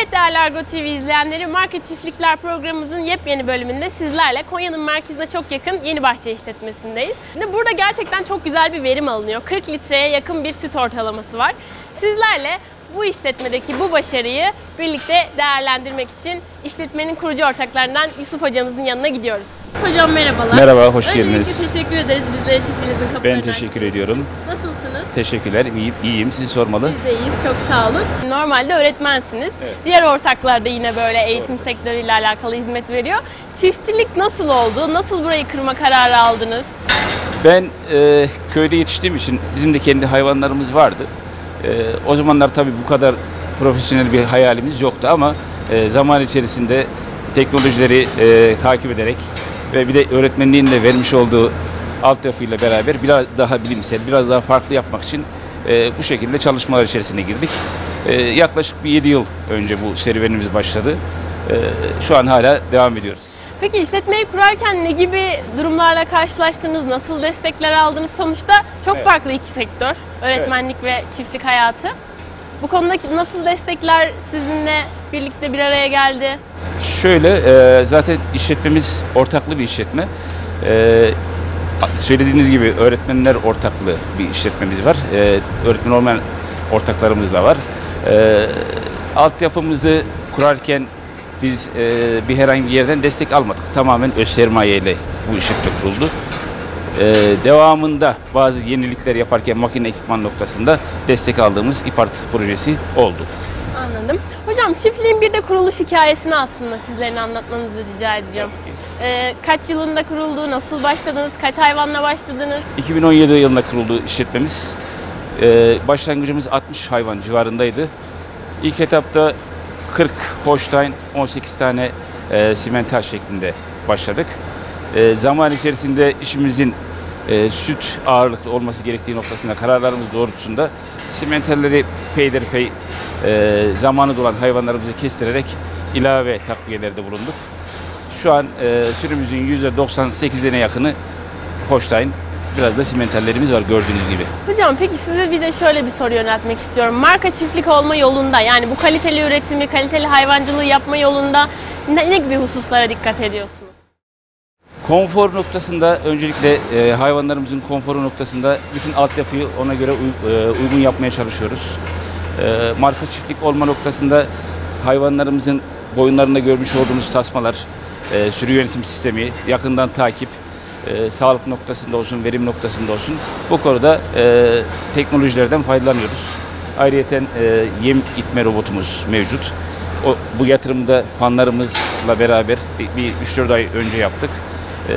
Evet değerli Argo TV izleyenleri, Marka Çiftlikler programımızın yepyeni bölümünde sizlerle Konya'nın merkezine çok yakın Yeni Bahçe işletmesindeyiz. Şimdi burada gerçekten çok güzel bir verim alınıyor. 40 litreye yakın bir süt ortalaması var. Sizlerle bu işletmedeki bu başarıyı birlikte değerlendirmek için işletmenin kurucu ortaklarından Yusuf hocamızın yanına gidiyoruz. Hocam merhabalar. Merhaba, hoş Öncelikle geldiniz. teşekkür ederiz bizlere çiftliğinizin kapılarını Ben teşekkür için. ediyorum. Nasılsınız? Teşekkürler, iyiyim, iyiyim. Sizi sormalı. Biz de iyiyiz, çok sağ olun. Normalde öğretmensiniz. Evet. Diğer ortaklar da yine böyle eğitim sektörüyle alakalı hizmet veriyor. Çiftçilik nasıl oldu? Nasıl burayı kırma kararı aldınız? Ben e, köyde yetiştiğim için bizim de kendi hayvanlarımız vardı. E, o zamanlar tabii bu kadar profesyonel bir hayalimiz yoktu ama e, zaman içerisinde teknolojileri e, takip ederek ve bir de öğretmenliğin de vermiş olduğu altyapıyla beraber biraz daha bilimsel, biraz daha farklı yapmak için e, bu şekilde çalışmalar içerisine girdik. E, yaklaşık bir 7 yıl önce bu serüvenimiz başladı. E, şu an hala devam ediyoruz. Peki işletmeyi kurarken ne gibi durumlarla karşılaştınız? Nasıl destekler aldınız? Sonuçta çok Evet. farklı iki sektör. Öğretmenlik ve çiftlik hayatı. Bu konudaki nasıl destekler sizinle birlikte bir araya geldi? Şöyle, e, zaten işletmemiz ortaklı bir işletme. E, söylediğiniz gibi öğretmenler ortaklı bir işletmemiz var. E, öğretmen olmayan ortaklarımız da var. E, altyapımızı kurarken biz e, bir herhangi bir yerden destek almadık. Tamamen öz sermaye ile bu işletme kuruldu. E, devamında bazı yenilikler yaparken makine ekipman noktasında destek aldığımız İPART projesi oldu. Anladım. Hocam çiftliğin bir de kuruluş hikayesini aslında sizlerin anlatmanızı rica edeceğim. Ee, kaç yılında kuruldu, nasıl başladınız, kaç hayvanla başladınız? 2017 yılında kuruldu işletmemiz. Ee, başlangıcımız 60 hayvan civarındaydı. İlk etapta 40 Holstein, 18 tane e, simental şeklinde başladık. E, zaman içerisinde işimizin e, süt ağırlıklı olması gerektiği noktasında kararlarımız doğrultusunda simentalleri peyderpey e, zamanı dolan hayvanlarımızı kestirerek ilave takviyelerde bulunduk. Şu an e, sürümüzün %98'ine yakını Holstein, biraz da simentallerimiz var gördüğünüz gibi. Hocam peki size bir de şöyle bir soru yöneltmek istiyorum. Marka çiftlik olma yolunda yani bu kaliteli üretimi, kaliteli hayvancılığı yapma yolunda ne, ne gibi hususlara dikkat ediyorsunuz? Konfor noktasında öncelikle e, hayvanlarımızın konforu noktasında bütün altyapıyı ona göre uy- e, uygun yapmaya çalışıyoruz. E, marka çiftlik olma noktasında hayvanlarımızın boyunlarında görmüş olduğunuz tasmalar, e, sürü yönetim sistemi, yakından takip, e, sağlık noktasında olsun, verim noktasında olsun bu konuda e, teknolojilerden faydalanıyoruz. Ayrıca e, yem itme robotumuz mevcut. O, bu yatırımı da fanlarımızla beraber bir, bir 3-4 ay önce yaptık. E,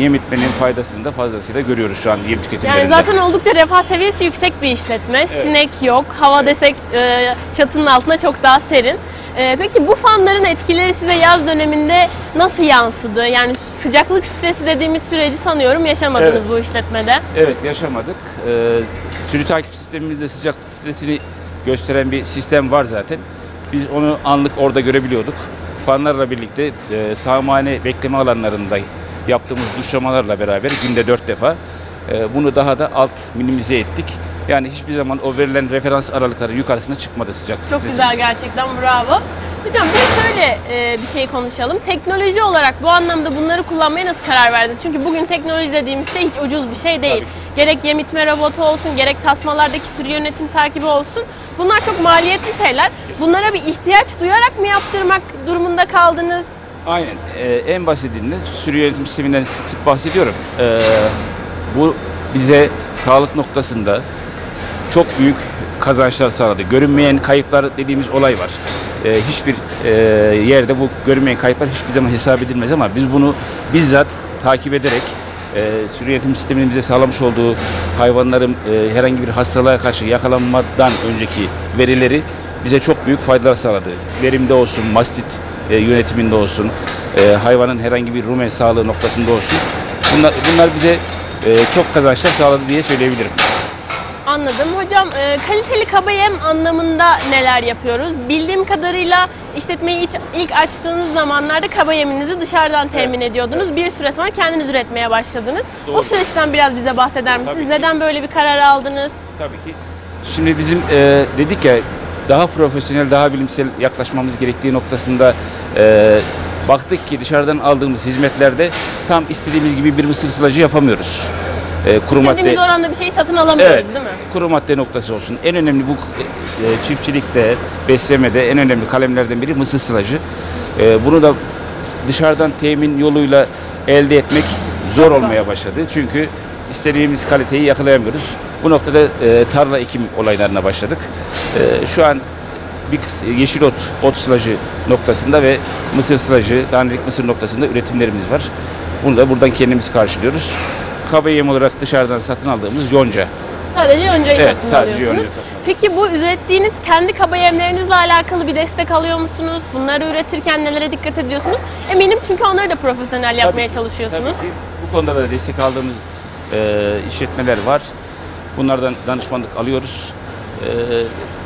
yem itmenin faydasını da fazlasıyla görüyoruz şu an yem tüketimlerinde. Yani zaten oldukça refah seviyesi yüksek bir işletme. Sinek yok, hava desek e, çatının altında çok daha serin. E, peki bu fanların etkileri size yaz döneminde nasıl yansıdı? Yani sıcaklık stresi dediğimiz süreci sanıyorum yaşamadınız Evet. bu işletmede. Evet yaşamadık. Ee, sürü takip sistemimizde sıcak stresini gösteren bir sistem var zaten. Biz onu anlık orada görebiliyorduk. Fanlarla birlikte e, sağmane bekleme alanlarında yaptığımız duşlamalarla beraber günde dört defa e, bunu daha da alt minimize ettik. Yani hiçbir zaman o verilen referans aralıkları yukarısına çıkmadı sıcak Çok stresimiz. güzel gerçekten bravo. Hocam bir şöyle e, bir şey konuşalım. Teknoloji olarak bu anlamda bunları kullanmaya nasıl karar verdiniz? Çünkü bugün teknoloji dediğimiz şey hiç ucuz bir şey değil. Gerek yem itme robotu olsun, gerek tasmalardaki sürü yönetim takibi olsun. Bunlar çok maliyetli şeyler. Bunlara bir ihtiyaç duyarak mı yaptırmak durumunda kaldınız? Aynen. Ee, en basitinde sürü yönetim sisteminden sık sık bahsediyorum. Ee, bu bize sağlık noktasında çok büyük kazançlar sağladı. Görünmeyen kayıplar dediğimiz olay var. Ee, hiçbir e, yerde bu görünmeyen kayıplar hiçbir zaman hesap edilmez ama biz bunu bizzat takip ederek e, sürü yönetim sisteminin bize sağlamış olduğu hayvanların e, herhangi bir hastalığa karşı yakalanmadan önceki verileri bize çok büyük faydalar sağladı. Verimde olsun, mastit e, yönetiminde olsun, e, hayvanın herhangi bir rumen sağlığı noktasında olsun. Bunlar, bunlar bize e, çok kazançlar sağladı diye söyleyebilirim. Anladım. Hocam e, kaliteli kaba yem anlamında neler yapıyoruz? Bildiğim kadarıyla işletmeyi ilk, ilk açtığınız zamanlarda kaba yeminizi dışarıdan temin ediyordunuz. Bir süre sonra kendiniz üretmeye başladınız. O Doğru. süreçten biraz bize bahseder misiniz? Tabii ki. Neden böyle bir karar aldınız? Tabii ki. Şimdi bizim e, dedik ya daha profesyonel, daha bilimsel yaklaşmamız gerektiği noktasında e, baktık ki dışarıdan aldığımız hizmetlerde tam istediğimiz gibi bir mısır sılacı yapamıyoruz. E, kuru İstediğimiz madde, oranda bir şey satın alamıyoruz evet, değil mi? kuru madde noktası olsun. En önemli bu e, çiftçilikte, beslemede en önemli kalemlerden biri mısır sılacı. E, bunu da dışarıdan temin yoluyla elde etmek zor olmaya başladı. Çünkü istediğimiz kaliteyi yakalayamıyoruz. Bu noktada e, tarla ekim olaylarına başladık. E, şu an bir kıs- yeşil ot, ot sılacı noktasında ve mısır sılacı, dandirik mısır noktasında üretimlerimiz var. Bunu da buradan kendimiz karşılıyoruz. Kaba yem olarak dışarıdan satın aldığımız yonca. Sadece yoncayı Evet, satın sadece alıyorsunuz. yonca satın alıyoruz. Peki bu ürettiğiniz kendi kaba yemlerinizle alakalı bir destek alıyor musunuz? Bunları üretirken nelere dikkat ediyorsunuz? Eminim çünkü onları da profesyonel yapmaya ki, çalışıyorsunuz. Tabii ki bu konuda da destek aldığımız e, işletmeler var. Bunlardan danışmanlık alıyoruz. E,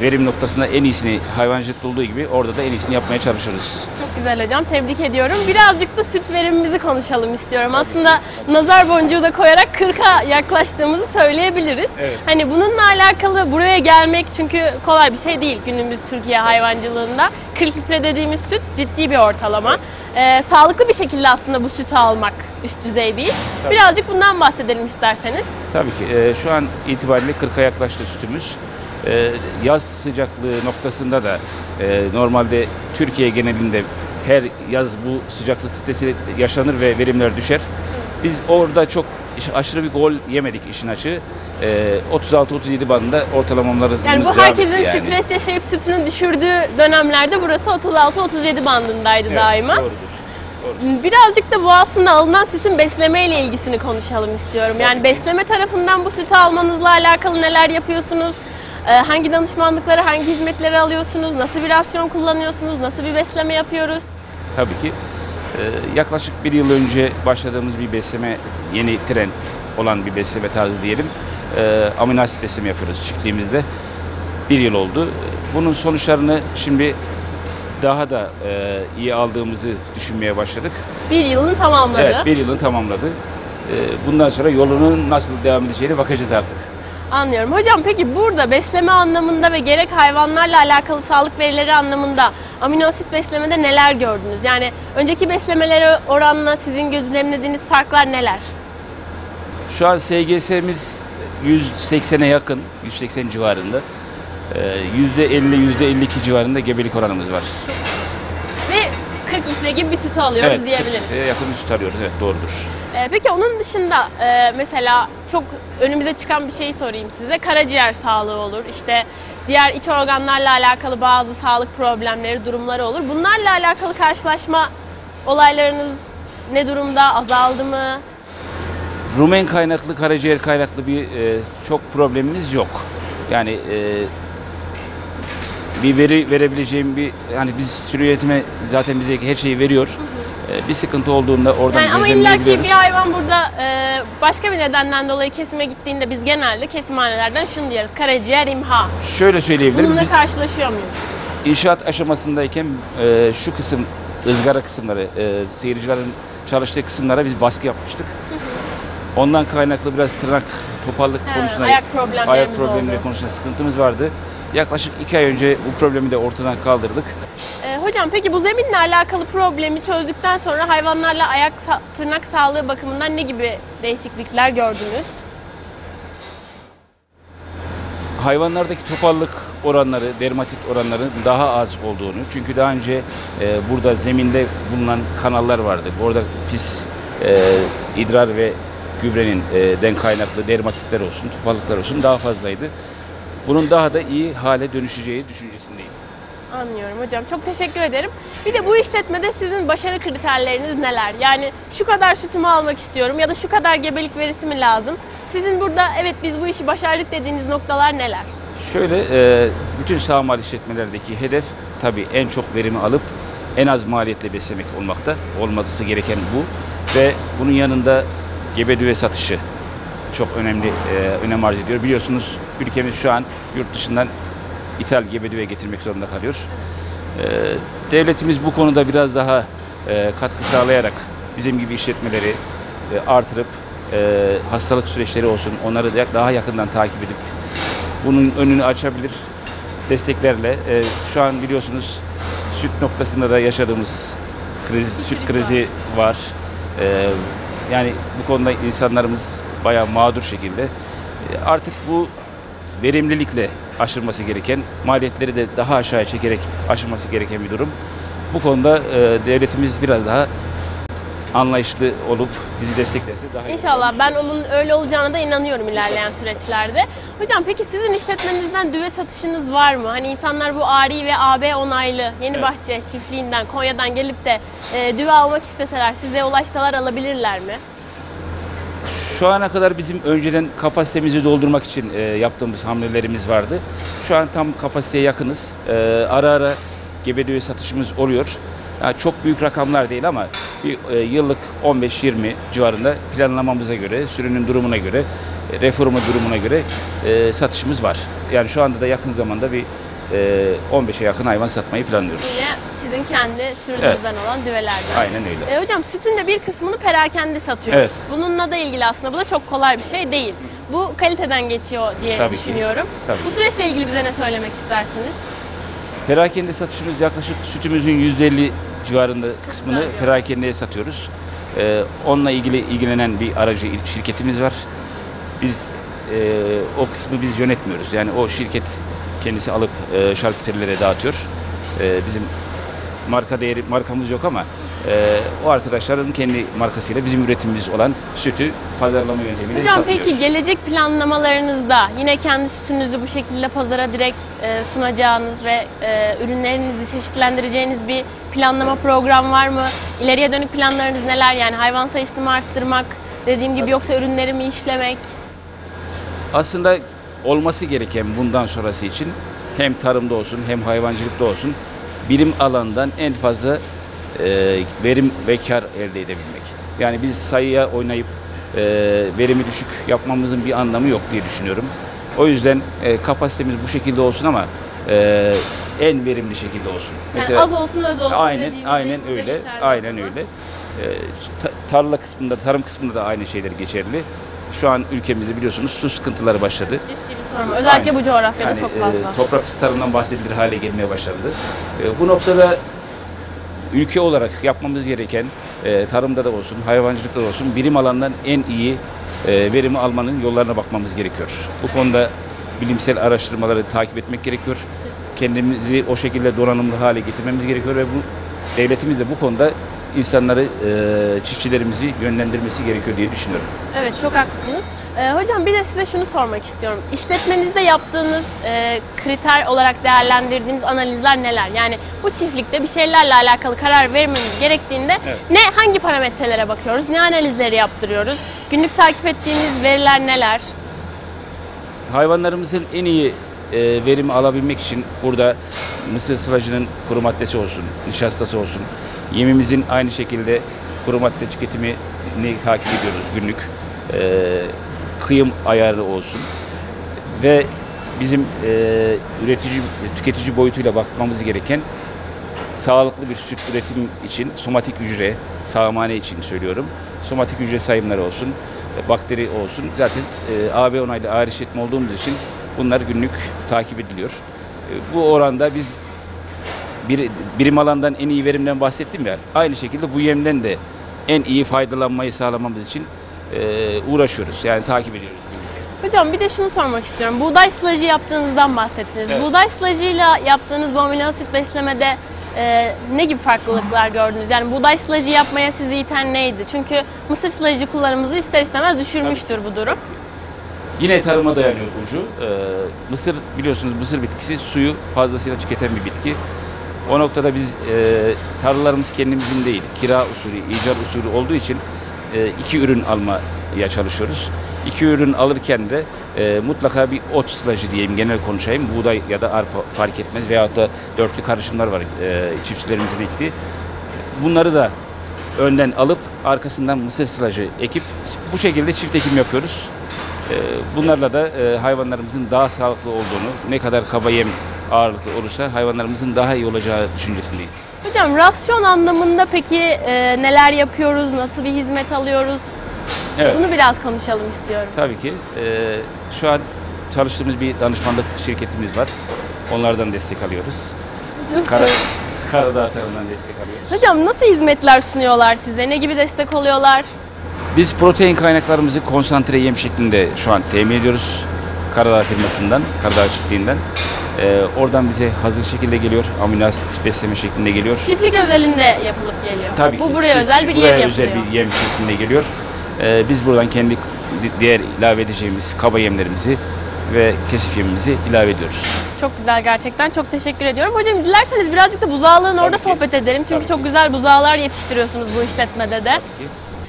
verim noktasında en iyisini hayvancılıkta olduğu gibi orada da en iyisini yapmaya çalışıyoruz. Çok güzel hocam. Tebrik ediyorum. Birazcık da süt verimimizi konuşalım istiyorum. Aslında nazar boncuğu da koyarak 40'a yaklaştığımızı söyleyebiliriz. Evet. Hani bununla alakalı buraya gelmek çünkü kolay bir şey değil günümüz Türkiye hayvancılığında. 40 litre dediğimiz süt ciddi bir ortalama. Ee, sağlıklı bir şekilde aslında bu sütü almak üst düzey bir iş. Tabii. Birazcık bundan bahsedelim isterseniz. Tabii ki e, şu an itibariyle 40'a yaklaştı sütümüz. E, yaz sıcaklığı noktasında da e, normalde Türkiye genelinde her yaz bu sıcaklık sitesi yaşanır ve verimler düşer. Biz orada çok aşırı bir gol yemedik işin açığı. E, 36-37 bandında ortalamamlarımız Yani bu herkesin yani. stres yaşayıp sütünü düşürdüğü dönemlerde burası 36-37 bandındaydı Evet, daima. Doğrudur. doğrudur. Birazcık da bu aslında alınan sütün besleme ile ilgisini konuşalım istiyorum. Yani besleme tarafından bu sütü almanızla alakalı neler yapıyorsunuz? Ee, hangi danışmanlıkları, hangi hizmetleri alıyorsunuz? Nasıl bir rasyon kullanıyorsunuz? Nasıl bir besleme yapıyoruz? Tabii ki. Ee, yaklaşık bir yıl önce başladığımız bir besleme, yeni trend olan bir besleme tarzı diyelim. Ee, amino asit besleme yapıyoruz çiftliğimizde. Bir yıl oldu. Bunun sonuçlarını şimdi daha da e, iyi aldığımızı düşünmeye başladık. Bir yılını tamamladı. Evet, bir yılını tamamladı. Bundan sonra yolunun nasıl devam edeceğine bakacağız artık. Anlıyorum. Hocam peki burada besleme anlamında ve gerek hayvanlarla alakalı sağlık verileri anlamında amino asit beslemede neler gördünüz? Yani önceki beslemelere oranla sizin gözlemlediğiniz farklar neler? Şu an SGS'miz 180'e yakın, 180 civarında. Ee, %50, %52 civarında gebelik oranımız var. Ve 40 litre gibi bir sütü alıyoruz diyebiliriz. e, yakın bir süt arıyoruz, evet doğrudur. Ee, peki onun dışında e, mesela çok önümüze çıkan bir şey sorayım size. Karaciğer sağlığı olur. İşte diğer iç organlarla alakalı bazı sağlık problemleri, durumları olur. Bunlarla alakalı karşılaşma olaylarınız ne durumda? Azaldı mı? Rumen kaynaklı, karaciğer kaynaklı bir e, çok problemimiz yok. Yani e, bir veri verebileceğim bir yani biz sürü yönetimi zaten bize her şeyi veriyor. E, bir sıkıntı olduğunda oradan Yani ama gözlemleyebiliyoruz. bir hayvan burada e, başka bir nedenden dolayı kesime gittiğinde biz genelde kesimhanelerden şunu diyoruz. Karaciğer imha. Şöyle söyleyebilirim. Bununla biz karşılaşıyor muyuz? inşaat aşamasındayken e, şu kısım ızgara kısımları, e, seyircilerin çalıştığı kısımlara biz baskı yapmıştık. Ondan kaynaklı biraz tırnak toparlık He, konusunda ayak problemlerimiz ayak problemleri konusunda sıkıntımız vardı. Yaklaşık iki ay önce bu problemi de ortadan kaldırdık. E, hocam peki bu zeminle alakalı problemi çözdükten sonra hayvanlarla ayak tırnak sağlığı bakımından ne gibi değişiklikler gördünüz? Hayvanlardaki topallık oranları, dermatit oranları daha az olduğunu. Çünkü daha önce e, burada zeminde bulunan kanallar vardı. Orada pis e, idrar ve gübrenin e, den kaynaklı dermatitler olsun, topallıklar olsun daha fazlaydı. Bunun daha da iyi hale dönüşeceği düşüncesindeyim. Anlıyorum hocam. Çok teşekkür ederim. Bir de bu işletmede sizin başarı kriterleriniz neler? Yani şu kadar sütümü almak istiyorum ya da şu kadar gebelik verisi mi lazım? Sizin burada evet biz bu işi başardık dediğiniz noktalar neler? Şöyle, e, bütün sağmal işletmelerdeki hedef tabii en çok verimi alıp en az maliyetle beslemek olmakta. Olması gereken bu. Ve bunun yanında gebe düve satışı çok önemli e, önem arz ediyor. Biliyorsunuz ülkemiz şu an yurt dışından ithal gebe düve getirmek zorunda kalıyor. E, devletimiz bu konuda biraz daha e, katkı sağlayarak bizim gibi işletmeleri e, artırıp e, hastalık süreçleri olsun onları da daha yakından takip edip bunun önünü açabilir. desteklerle e, şu an biliyorsunuz süt noktasında da yaşadığımız kriz, süt krizi krizi var. E, yani bu konuda insanlarımız bayağı mağdur şekilde. E, artık bu verimlilikle aşılması gereken, maliyetleri de daha aşağıya çekerek aşılması gereken bir durum. Bu konuda e, devletimiz biraz daha anlayışlı olup bizi desteklerse daha iyi İnşallah ben onun öyle olacağına da inanıyorum ilerleyen süreçlüçlerde. Hocam peki sizin işletmenizden düve satışınız var mı? Hani insanlar bu ARİ ve AB onaylı Yenibahçe çiftliğinden Konya'dan gelip de e, düve almak isteseler size ulaşsalar alabilirler mi? Şu ana kadar bizim önceden kapasitemizi doldurmak için e, yaptığımız hamlelerimiz vardı. Şu an tam kapasiteye yakınız. E, ara ara gebe düve satışımız oluyor. Yani çok büyük rakamlar değil ama bir e, yıllık 15-20 civarında planlamamıza göre, sürünün durumuna göre, e, reformu durumuna göre e, satışımız var. Yani şu anda da yakın zamanda bir e, 15'e yakın hayvan satmayı planlıyoruz. Sizin kendi sürünüzden olan düvelerden. Aynen öyle. E, hocam sütün de bir kısmını perakende satıyoruz. Evet. Bununla da ilgili aslında bu da çok kolay bir şey değil. Bu kaliteden geçiyor diye Tabii ki. düşünüyorum. Tabii Bu ki. süreçle ilgili bize ne söylemek istersiniz? Perakende satışımız yaklaşık sütümüzün %50 civarında kısmını Güzel. perakendeye satıyoruz. Ee, onunla ilgili ilgilenen bir aracı şirketimiz var. Biz e, o kısmı biz yönetmiyoruz. Yani o şirket kendisi alıp e, şarküterilere dağıtıyor. E, bizim marka değeri markamız yok ama e, o arkadaşların kendi markasıyla bizim üretimimiz olan sütü pazarlama yöntemiyle Hocam satıyoruz. peki gelecek planlamalarınızda yine kendi sütünüzü bu şekilde pazara direkt e, sunacağınız ve e, ürünlerinizi çeşitlendireceğiniz bir planlama program var mı? İleriye dönük planlarınız neler? Yani hayvan sayısını mı arttırmak, dediğim gibi yoksa ürünleri mi işlemek? aslında olması gereken bundan sonrası için hem tarımda olsun hem hayvancılıkta olsun bilim alanından en fazla e, verim ve kar elde edebilmek. Yani biz sayıya oynayıp e, verimi düşük yapmamızın bir anlamı yok diye düşünüyorum. O yüzden e, kapasitemiz bu şekilde olsun ama e, en verimli şekilde olsun. Yani az olsun öz olsun Aynen, aynen öyle. Aynen öyle. Ta- tarla kısmında, tarım kısmında da aynı şeyler geçerli. Şu an ülkemizde biliyorsunuz su sıkıntıları başladı. Ciddi bir sorun. Özellikle Aynen. bu coğrafyada Yani, çok e, fazla. topraksız tarımdan bahsedilir hale gelmeye başlandı. E, bu noktada ülke olarak yapmamız gereken e, tarımda da olsun, hayvancılıkta da olsun bilim alanından en iyi e, verimi almanın yollarına bakmamız gerekiyor. Bu konuda bilimsel araştırmaları takip etmek gerekiyor. Kendimizi o şekilde donanımlı hale getirmemiz gerekiyor ve bu devletimiz de bu konuda insanları, e, çiftçilerimizi yönlendirmesi gerekiyor diye düşünüyorum. Evet çok haklısınız. Ee, hocam bir de size şunu sormak istiyorum. İşletmenizde yaptığınız e, kriter olarak değerlendirdiğiniz analizler neler? Yani bu çiftlikte bir şeylerle alakalı karar vermemiz gerektiğinde Evet. ne hangi parametrelere bakıyoruz? Ne analizleri yaptırıyoruz? Günlük takip ettiğiniz veriler neler? hayvanlarımızın en iyi e, verimi alabilmek için burada mısır sılacının kuru maddesi olsun, nişastası olsun, yemimizin aynı şekilde kuru madde tüketimini takip ediyoruz günlük. E, kıyım ayarı olsun ve bizim e, üretici, tüketici boyutuyla bakmamız gereken sağlıklı bir süt üretim için somatik hücre, sağmane için söylüyorum. Somatik hücre sayımları olsun, e, bakteri olsun. Zaten AB onaylı ağır işletme olduğumuz için bunlar günlük takip ediliyor. E, bu oranda biz bir, birim alandan en iyi verimden bahsettim ya. Aynı şekilde bu yemden de en iyi faydalanmayı sağlamamız için e, uğraşıyoruz. Yani takip ediyoruz. Hocam bir de şunu sormak istiyorum. Buğday silajı yaptığınızdan bahsettiniz. Evet. Buğday silajıyla yaptığınız bu amino asit beslemede e, ne gibi farklılıklar gördünüz? Yani buğday silajı yapmaya sizi iten neydi? Çünkü mısır silajı kullanımımızı ister istemez düşürmüştür bu durum. Yine tarıma dayanıyor ucu. Ee, mısır biliyorsunuz mısır bitkisi suyu fazlasıyla tüketen bir bitki. O noktada biz e, tarlalarımız kendimizin değil, kira usulü, icar usulü olduğu için e, iki ürün almaya çalışıyoruz. İki ürün alırken de e, mutlaka bir ot sılacı diyeyim, genel konuşayım. Buğday ya da arpa fark etmez veyahut da dörtlü karışımlar var e, çiftçilerimizin ektiği. Bunları da önden alıp arkasından mısır sılacı ekip bu şekilde çift ekim yapıyoruz. Ee, Bunlarla da e, hayvanlarımızın daha sağlıklı olduğunu, ne kadar kaba yem ağırlıklı olursa hayvanlarımızın daha iyi olacağı düşüncesindeyiz. Hocam rasyon anlamında peki e, neler yapıyoruz? Nasıl bir hizmet alıyoruz? Evet, Bunu biraz konuşalım istiyorum. tabii ki. e, Şu an çalıştığımız bir danışmanlık şirketimiz var. Onlardan destek alıyoruz. Kara, Karadağ tarafından destek alıyoruz. Hocam nasıl hizmetler sunuyorlar size? Ne gibi destek oluyorlar? Biz protein kaynaklarımızı konsantre yem şeklinde şu an temin ediyoruz. Karadağ firmasından, Karadağ çiftliğinden. Ee, oradan bize hazır şekilde geliyor. Amino asit besleme şeklinde geliyor. Çiftlik özelinde yapılıp geliyor. Tabii Bu ki. buraya Çift- özel bir buraya yem özel yapılıyor. bir yem şeklinde geliyor. Ee, biz buradan kendi di- diğer ilave edeceğimiz kaba yemlerimizi ve kesif yemimizi ilave ediyoruz. Çok güzel gerçekten. Çok teşekkür ediyorum. Hocam dilerseniz birazcık da buzağlığın orada ki. sohbet edelim. Çünkü Tabii çok güzel buzağlar yetiştiriyorsunuz bu işletmede de.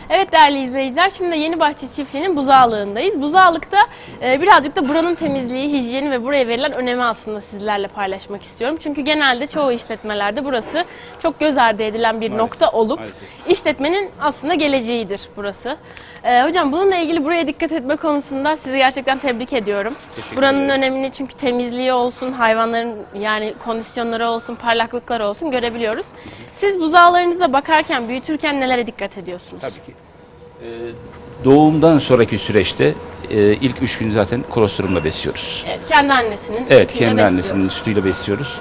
Evet değerli izleyiciler, şimdi Yeni Bahçe Çiftliği'nin buzağlığındayız. Buzağlıkta e, birazcık da buranın temizliği, hijyeni ve buraya verilen önemi aslında sizlerle paylaşmak istiyorum. Çünkü genelde çoğu işletmelerde burası çok göz ardı edilen bir Maalesef, nokta olup maalesef. işletmenin aslında geleceğidir burası. E, hocam bununla ilgili buraya dikkat etme konusunda sizi gerçekten tebrik ediyorum. Teşekkür Buranın ederim. önemini çünkü temizliği olsun, hayvanların yani kondisyonları olsun, parlaklıkları olsun görebiliyoruz. Siz buzağlarınıza bakarken, büyütürken nelere dikkat ediyorsunuz? Tabii ki. Ee, doğumdan sonraki süreçte e, ilk üç gün zaten kolostrumla besliyoruz. Evet, kendi annesinin Evet, kendi besliyoruz. annesinin sütüyle besliyoruz.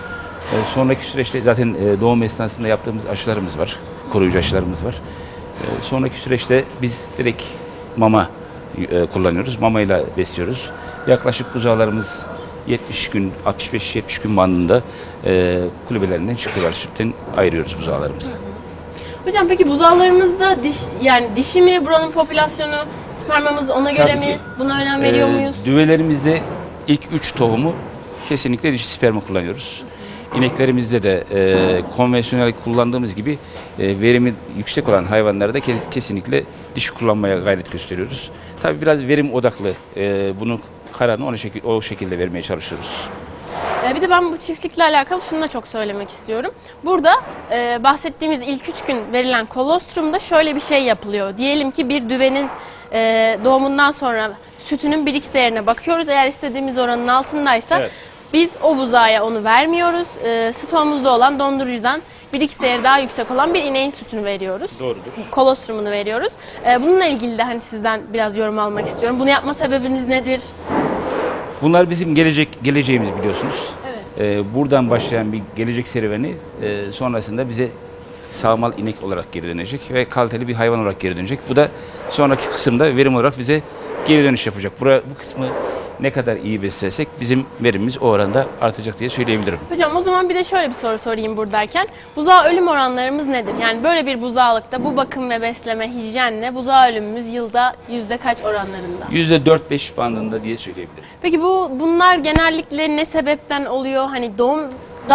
Ee, sonraki süreçte zaten e, doğum esnasında yaptığımız aşılarımız var. Koruyucu aşılarımız var. Ee, sonraki süreçte biz direkt mama e, kullanıyoruz. Mamayla besliyoruz. Yaklaşık buzağlarımız 70 gün, 65-70 gün bandında e, kulübelerinden çıkıyorlar. Sütten ayırıyoruz buzağlarımızı. Hocam peki buzağlarımızda diş yani dişi mi buranın popülasyonu, spermamız ona göre Tabii mi? ki. Buna önem veriyor Ee, muyuz? Düvelerimizde ilk 3 tohumu kesinlikle dişi sperma kullanıyoruz. İneklerimizde de e, konvansiyonel kullandığımız gibi e, verimi yüksek olan hayvanlarda ke- kesinlikle dişi kullanmaya gayret gösteriyoruz. Tabii biraz verim odaklı e, bunu kararını o, şekil, o şekilde vermeye çalışıyoruz. Ee, bir de ben bu çiftlikle alakalı şunu da çok söylemek istiyorum. Burada e, bahsettiğimiz ilk üç gün verilen kolostrumda şöyle bir şey yapılıyor. Diyelim ki bir düvenin e, doğumundan sonra sütünün 1x değerine bakıyoruz. Eğer istediğimiz oranın altındaysa Evet. Biz o buzağa onu vermiyoruz. E, stoğumuzda olan dondurucudan 1x değeri daha yüksek olan bir ineğin sütünü veriyoruz. Doğrudur. Kolostrumunu veriyoruz. E, bununla ilgili de hani sizden biraz yorum almak istiyorum. Bunu yapma sebebiniz nedir? Bunlar bizim gelecek geleceğimiz biliyorsunuz. Evet. Ee, buradan başlayan bir gelecek serüveni e, sonrasında bize sağmal inek olarak geri dönecek ve kaliteli bir hayvan olarak geri dönecek. Bu da sonraki kısımda verim olarak bize geri dönüş yapacak. Bura, bu kısmı ne kadar iyi beslesek bizim verimimiz o oranda artacak diye söyleyebilirim. Hocam o zaman bir de şöyle bir soru sorayım buradayken. Buzağı ölüm oranlarımız nedir? Yani böyle bir buzağlıkta bu bakım ve besleme, hijyenle buzağı ölümümüz yılda yüzde kaç oranlarında? %4-5 bandında diye söyleyebilirim. Peki bu bunlar genellikle ne sebepten oluyor? Hani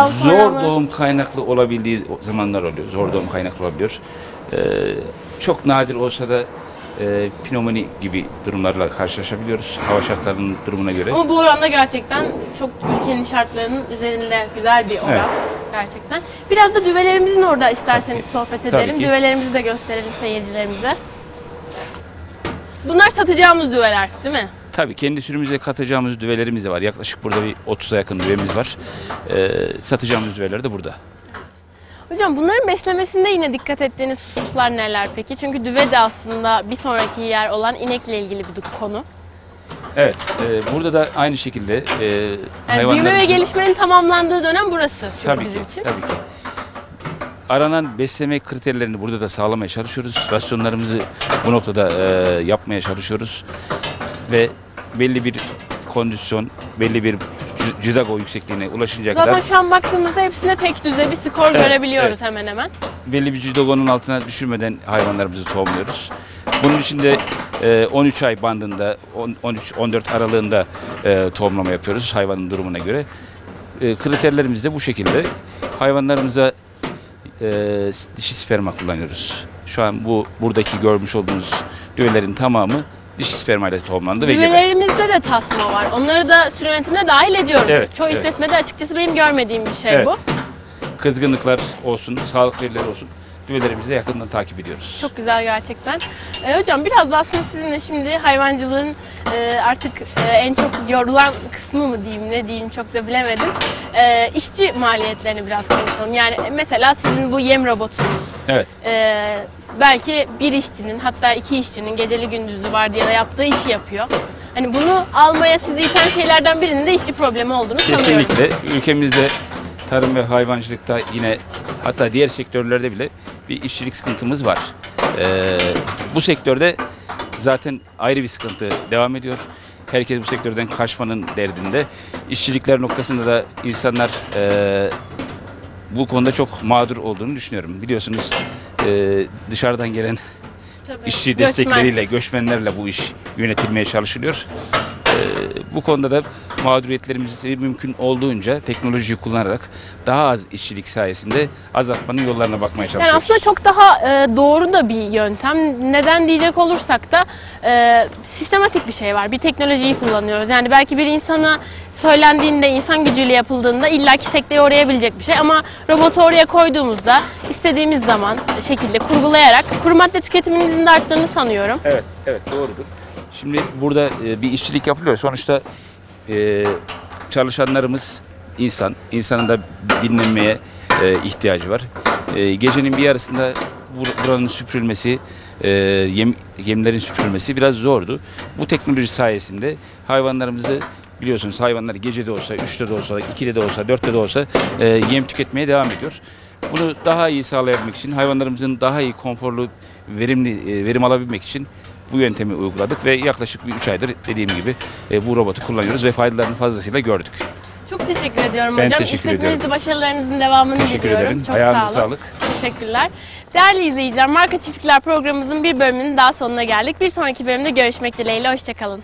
sonra Zor mı? doğum kaynaklı olabildiği zamanlar oluyor. Zor doğum kaynaklı olabiliyor. Ee, çok nadir olsa da e, pnömoni gibi durumlarla karşılaşabiliyoruz. Hava şartlarının durumuna göre. Ama bu oranda gerçekten çok ülkenin şartlarının üzerinde güzel bir oran. Evet. Gerçekten. Biraz da düvelerimizin orada isterseniz Tabii. sohbet Tabii edelim. ki. Düvelerimizi de gösterelim seyircilerimize. Bunlar satacağımız düveler değil mi? Tabii kendi sürümüze katacağımız düvelerimiz de var. Yaklaşık burada bir 30'a yakın düvemiz var. Ee, satacağımız düveler de burada. Hocam bunların beslemesinde yine dikkat ettiğiniz hususlar neler peki? Çünkü düve de aslında bir sonraki yer olan inekle ilgili bir konu. Evet, e, burada da aynı şekilde e, Yani hayvanlarımızın- büyüme ve gelişmenin tamamlandığı dönem burası çünkü tabii bizim ki, için. tabii ki. Aranan besleme kriterlerini burada da sağlamaya çalışıyoruz. Rasyonlarımızı bu noktada e, yapmaya çalışıyoruz. Ve belli bir kondisyon, belli bir cidago yüksekliğine ulaşıncaya Zaten kadar şu an baktığımızda hepsine tek düze bir skor Evet, görebiliyoruz evet. hemen hemen. belli bir cidagonun altına düşürmeden hayvanlarımızı tohumluyoruz. Bunun için de e, 13 ay bandında, 13-14 aralığında e, tohumlama yapıyoruz hayvanın durumuna göre. E, kriterlerimiz de bu şekilde. Hayvanlarımıza e, dişi sperma kullanıyoruz. Şu an bu buradaki görmüş olduğunuz düvelerin tamamı dişi sperma ile tohumlandı ve gebe. Düvelerimizde de tasma var. Onları da sürü yönetimine dahil ediyoruz. Evet, Çoğu evet. işletmede açıkçası benim görmediğim bir şey Evet. bu. Kızgınlıklar olsun, sağlık verileri olsun düvelerimizi de yakından takip ediyoruz. Çok güzel gerçekten. E, hocam biraz da aslında sizinle şimdi hayvancılığın e, artık e, en çok yorulan kısmı mı diyeyim ne diyeyim çok da bilemedim. E, işçi maliyetlerini biraz konuşalım. Yani mesela sizin bu yem robotunuz Evet. e, belki bir işçinin hatta iki işçinin geceli gündüzlü vardiyada yaptığı işi yapıyor. Hani bunu almaya sizi iten şeylerden birinin de işçi problemi olduğunu sanıyorum. Kesinlikle ülkemizde tarım ve hayvancılıkta yine hatta diğer sektörlerde bile bir işçilik sıkıntımız var. Ee, bu sektörde zaten ayrı bir sıkıntı devam ediyor. Herkes bu sektörden kaçmanın derdinde. İşçilikler noktasında da insanlar e, bu konuda çok mağdur olduğunu düşünüyorum. Biliyorsunuz e, dışarıdan gelen Tabii. işçi Göçmen. destekleriyle, göçmenlerle bu iş yönetilmeye çalışılıyor. Ee, bu konuda da mağduriyetlerimizi mümkün olduğunca teknolojiyi kullanarak daha az işçilik sayesinde azaltmanın yollarına bakmaya Yani çalışıyoruz. aslında çok daha e, doğru da bir yöntem. Neden diyecek olursak da e, sistematik bir şey var. Bir teknolojiyi kullanıyoruz. Yani belki bir insana söylendiğinde, insan gücüyle yapıldığında illaki sekteye uğrayabilecek bir şey. Ama robotu oraya koyduğumuzda istediğimiz zaman şekilde kurgulayarak kuru madde tüketiminizin de arttığını sanıyorum. Evet, evet doğrudur. Şimdi burada e, bir işçilik yapılıyor. Sonuçta e, çalışanlarımız insan, insanın da dinlenmeye e, ihtiyacı var. E, gecenin bir yarısında bur- buranın süpürülmesi, e, yem, yemlerin süpürülmesi biraz zordu. Bu teknoloji sayesinde hayvanlarımızı biliyorsunuz hayvanlar gece de olsa, 3'te de olsa, 2'de de olsa, 4'te de olsa yem tüketmeye devam ediyor. Bunu daha iyi sağlayabilmek için, hayvanlarımızın daha iyi konforlu, verimli e, verim alabilmek için bu yöntemi uyguladık ve yaklaşık bir 3 aydır dediğim gibi e, bu robotu kullanıyoruz ve faydalarını fazlasıyla gördük. Çok teşekkür ediyorum Ben hocam. teşekkür İşletmenizde ediyorum. başarılarınızın devamını Teşekkür diliyorum. ederim. Çok Ayağınıza sağ olun. sağlık. Teşekkürler. Değerli izleyiciler, Marka Çiftlikler programımızın bir bölümünün daha sonuna geldik. Bir sonraki bölümde görüşmek dileğiyle. Hoşçakalın.